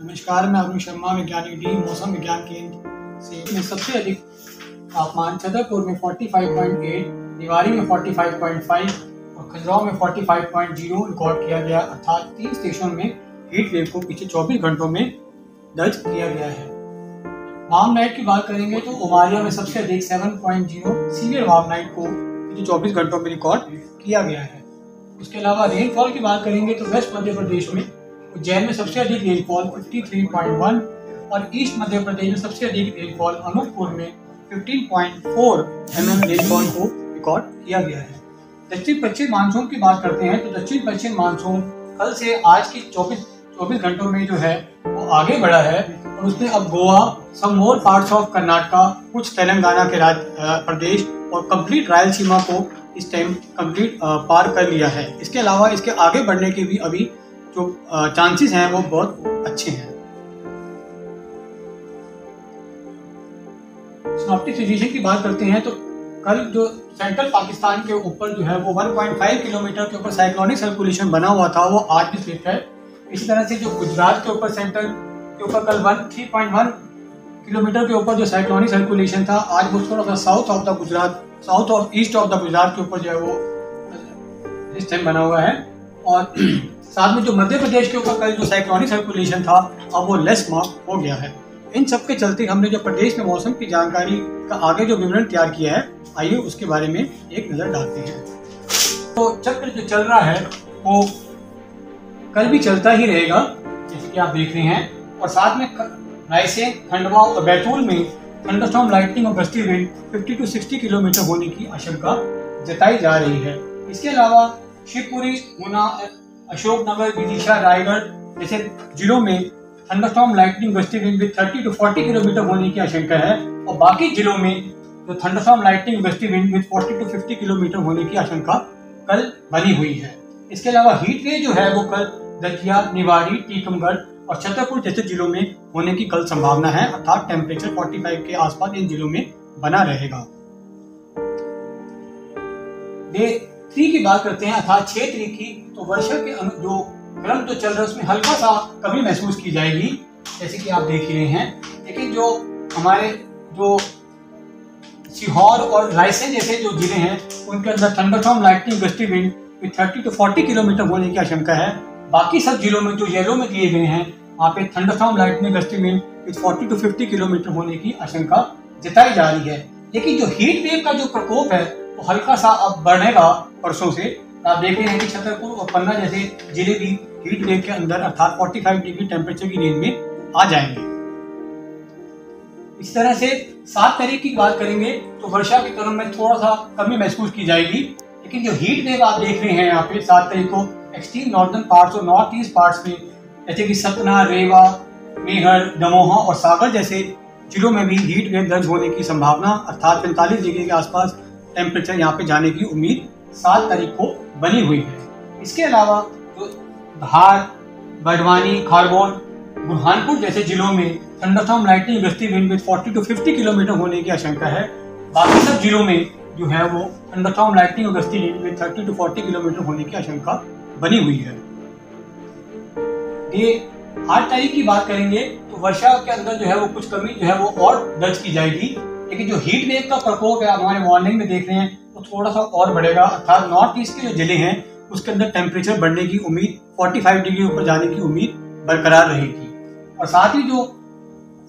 नमस्कार मैं अरुण शर्मा वैज्ञानिक डी मौसम विज्ञान केंद्र से में सबसे अधिक तापमान छतरपुर में 45.8, निवारी में 45.5 और खजुराहो में 45.0 रिकॉर्ड किया गया अर्थात तीन स्टेशन में हीट वेव को पिछले 24 घंटों में दर्ज किया गया है। वार्म नाइट की बात करेंगे तो उमारिया में सबसे अधिक 7.0 सीवियर वार्म नाइट को पिछले 24 घंटों में रिकॉर्ड किया गया है। उसके अलावा रेनफॉल की बात करेंगे तो वेस्ट मध्य प्रदेश में उज्जैन में सबसे अधिक रेनफॉल 53.1 और ईस्ट मध्य प्रदेश में सबसे अधिक रेनफॉल अनूपपुर में 15.4 mm रेनफॉल को रिकॉर्ड किया गया है। दक्षिण पश्चिम मानसून की बात करते हैं तो दक्षिण पश्चिम मानसून कल से आज की 24 24 घंटों में जो है वो आगे बढ़ा है और उसने अब Goa some more parts of Karnataka, कुछ तेलंगाना के राज्य प्रदेश और कंप्लीट रायलसीमा को इस टाइम कंप्लीट पार कर लिया है। इसके अलावा इसके आगे बढ़ने के भी अभी जो चांसेस हैं वो बहुत अच्छे हैं। सिनॉप्टिक सिचुएशन की बात करते हैं तो कल जो सेंट्रल पाकिस्तान के ऊपर जो है वो 1.5 किलोमीटर के ऊपर साइक्लोनिक सर्कुलेशन बना हुआ था, वो आज भी स्थित है। इसी तरह से जो गुजरात के ऊपर सेंट्रल के ऊपर कल one three point one kilometre के ऊपर जो साइक्लोनिक सर्कुलेशन था, आज वो थोड़ा सा south of the Gujarat south और ईस्ट ऑफ़ द गुजरात के ऊपर जो है वो इस टाइम बना हुआ है। और साथ में जो मध्य प्रदेश के ऊपर कल जो साइक्लोनिक सर्कुलेशन था, अब वो लेस मार्क हो गया है। इन सब के चलते हमने जो प्रदेश में मौसम की जानकारी का आगे जो विवरण तैयार किया है, आइए उसके बारे में एक नज़र डालते हैं। तो चक्र जो चल रहा है, वो कल भी चलता ही रहेगा, जैसे कि आप देख रहे हैं। और साथ में रायसेन, खंडवा और बैतूल में थंडरस्टॉर्म लाइटनिंग और गस्ती विंड 50 टू 60 किलोमीटर होने की आशंका जताई जा रही है। इसके अलावा शिवपुरी, गुना अशोकनगर विदिशा, रायगढ़ जैसे जिलों में thunderstorm lightning gusty wind with 30 to 40 kilometre होने की आशंका है। और बाकी जिलों में जो thunderstorm lightning gusty wind with 40 to 50 kilometre होने की आशंका कल बनी हुई है। इसके अलावा हीट वेव जो है वो कल दतिया, निवाड़ी, टीकमगढ़ और छतरपुर जैसे जिलों में होने की कल संभावना है, अर्थात टेम्परेचर 45 के आसपास इन जिलों में बना रहेगा। थ्री की बात करते हैं, अर्थात छह तारीख की तो वर्षा के जो क्रम जो चल रहा है, उसमें हल्का सा कमी महसूस की जाएगी, जैसे कि आप देख रहे हैं। लेकिन जो हमारे, जो सीहोर और रायसेन जैसे जो ज़िले हैं, उनके अंदर thunderstorm lightning gusty wind with 30 to 40 kilometre होने की आशंका है। बाकी सब जिलों में जो येलो में दिए गए हैं, वहाँ पे thunderstorm lightning gusty wind with 40 to 50 kilometre होने की आशंका जताई जा रही है। लेकिन जो हीट वेव का जो प्रकोप है हल्का सा अब बढ़ेगा परसों से। आप देख रहे हैं कि छतरपुर और पन्ना जैसे ज़िले भी हीट वेव के अंदर, अर्थात 45 डिग्री टेम्परेचर की रेंज में आ जाएँगे। इस तरह से सात तारीख की बात करेंगे तो वर्षा के क्रम में थोड़ा सा कमी महसूस की जाएगी। लेकिन जो हीट वेव आप देख रहे हैं यहाँ पे, सात तारीख को एक्सट्रीम नॉर्दर्न पार्ट्स और नॉर्थ ईस्ट पार्ट्स में, जैसे कि सतना, रेवा, मेहर, दमोहा और सागर जैसे जिलों में भी हीट वेव दर्ज होने की संभावना, अर्थात पैंतालीस डिग्री के आसपास टेम्परेचर यहाँ पे जाने की उम्मीद सात तारीख को बनी हुई है। इसके अलावा जो धार, बड़वानी खारगोन बुरहानपुर जैसे जिलों में thunderstorm lightning gusty wind with 40 to 50 kilometre होने की आशंका है, बाकी सब जिलों में जो है वो थंडरस्टॉर्म लाइटनिंग और गस्ती विंड विद 30 टू 40 किलोमीटर होने की आशंका बनी हुई है। ये आठ तारीख की बात करेंगे तो वर्षा के अंदर जो है वो कुछ कमी जो है वो और दर्ज की जाएगी। लेकिन जो हीट वेव का प्रकोप है, आप हमारे मॉर्निंग में देख रहे हैं, वो तो थोड़ा सा और बढ़ेगा। अर्थात नॉर्थ ईस्ट के जो ज़िले हैं, उसके अंदर टेम्परेचर बढ़ने की उम्मीद 45 डिग्री ऊपर जाने की उम्मीद बरकरार रहेगी। और साथ ही जो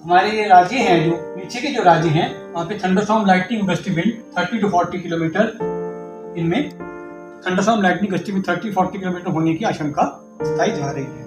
हमारे ये राज्य हैं, जो नीचे के जो राज्य हैं, वहाँ पे thunderstorm lightning gusty wind 30 to 40 kilometre इनमें thunderstorm lightning gusty wind 30 40 kilometre होने की आशंका जताई जा रही है।